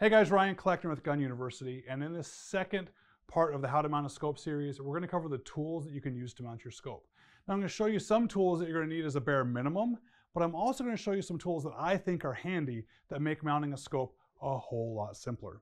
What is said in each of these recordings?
Hey guys, Ryan Cleckner with Gun University, and in this second part of the How to Mount a Scope series, we're going to cover the tools that you can use to mount your scope. Now I'm going to show you some tools that you're going to need as a bare minimum, but I'm also going to show you some tools that I think are handy that make mounting a scope a whole lot simpler.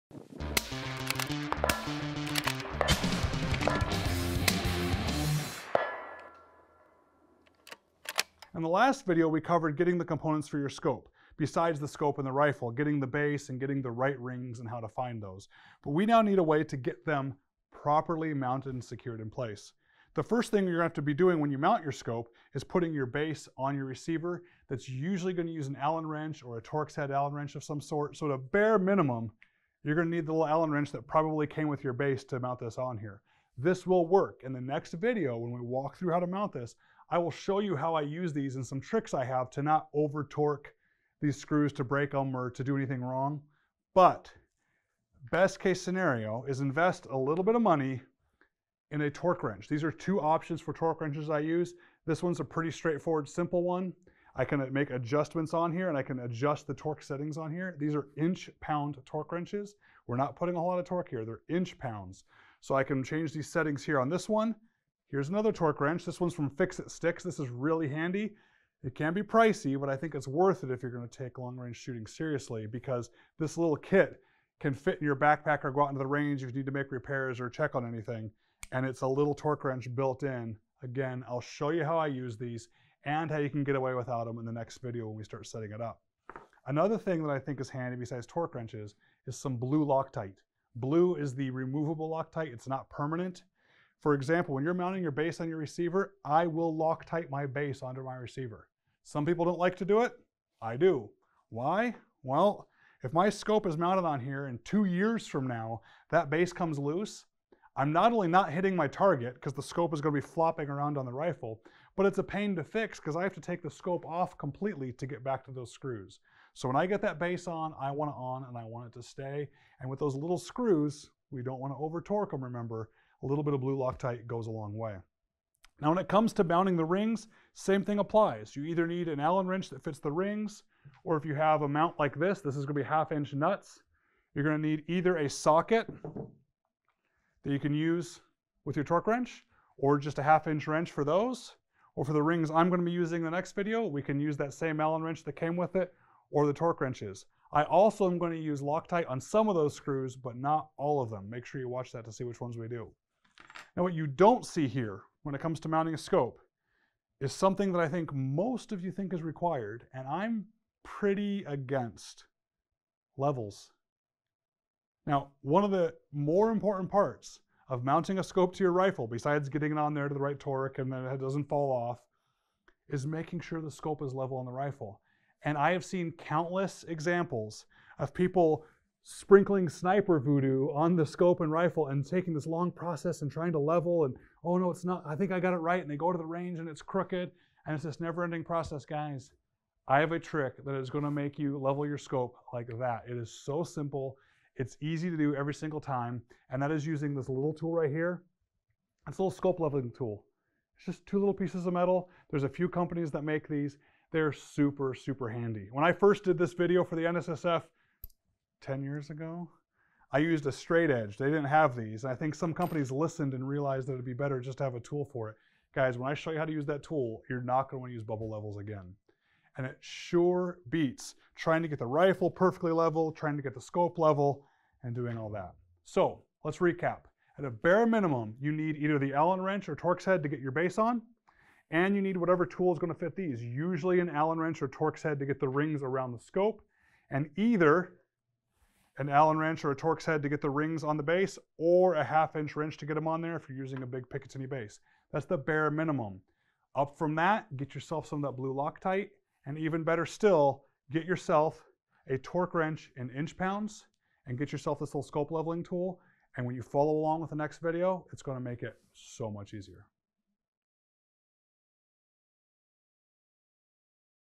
In the last video, we covered getting the components for your scope besides the scope and the rifle, getting the base and getting the right rings and how to find those. But we now need a way to get them properly mounted and secured in place. The first thing you're gonna have to be doing when you mount your scope is putting your base on your receiver. That's usually gonna use an Allen wrench or a Torx head Allen wrench of some sort. So at a bare minimum, you're gonna need the little Allen wrench that probably came with your base to mount this on here. This will work. In the next video, when we walk through how to mount this, I will show you how I use these and some tricks I have to not over torque these screws to break them or to do anything wrong. But best case scenario is invest a little bit of money in a torque wrench. These are two options for torque wrenches I use. This one's a pretty straightforward, simple one. I can make adjustments on here and I can adjust the torque settings on here. These are inch pound torque wrenches. We're not putting a whole lot of torque here. They're inch pounds. So I can change these settings here on this one. Here's another torque wrench. This one's from Fix-It Sticks. This is really handy. It can be pricey, but I think it's worth it if you're going to take long range shooting seriously because this little kit can fit in your backpack or go out into the range if you need to make repairs or check on anything. And it's a little torque wrench built in. Again, I'll show you how I use these and how you can get away without them in the next video when we start setting it up. Another thing that I think is handy besides torque wrenches is some blue Loctite. Blue is the removable Loctite. It's not permanent. For example, when you're mounting your base on your receiver, I will Loctite my base onto my receiver. Some people don't like to do it. I do. Why? Well, if my scope is mounted on here and two years from now, that base comes loose, I'm not only not hitting my target because the scope is going to be flopping around on the rifle, but it's a pain to fix because I have to take the scope off completely to get back to those screws. So when I get that base on, I want it on and I want it to stay. And with those little screws, we don't want to over torque them, remember, a little bit of blue Loctite goes a long way. Now when it comes to mounting the rings, same thing applies. You either need an Allen wrench that fits the rings, or if you have a mount like this, this is gonna be half inch nuts, you're gonna need either a socket that you can use with your torque wrench, or just a half inch wrench for those, or for the rings I'm gonna be using in the next video, we can use that same Allen wrench that came with it, or the torque wrenches. I also am going to use Loctite on some of those screws, but not all of them. Make sure you watch that to see which ones we do. Now what you don't see here when it comes to mounting a scope is something that I think most of you think is required, and I'm pretty against levels. Now, one of the more important parts of mounting a scope to your rifle, besides getting it on there to the right torque and then it doesn't fall off, is making sure the scope is level on the rifle. And I have seen countless examples of people sprinkling sniper voodoo on the scope and rifle and taking this long process and trying to level and oh no it's not i think i got it right and they go to the range and it's crooked and it's this never ending process guys. I have a trick that is going to make you level your scope like that. It is so simple. It's easy to do every single time and that is using this little tool right here. It's a little scope leveling tool. It's just two little pieces of metal. There's a few companies that make these. They're super super handy. When i first did this video for the nssf 10 years ago. I used a straight edge. They didn't have these. I think some companies listened and realized that it'd be better just to have a tool for it. Guys, when I show you how to use that tool, you're not going to want to use bubble levels again. And it sure beats trying to get the rifle perfectly level, trying to get the scope level, and doing all that. So let's recap. At a bare minimum, you need either the Allen wrench or Torx head to get your base on, and you need whatever tool is going to fit these, usually an Allen wrench or Torx head to get the rings around the scope, and either an Allen wrench or a Torx head to get the rings on the base, or a half inch wrench to get them on there if you're using a big Picatinny base. That's the bare minimum. Up from that, get yourself some of that blue Loctite, and even better still, get yourself a torque wrench in inch pounds, and get yourself this little scope leveling tool, and when you follow along with the next video, it's gonna make it so much easier.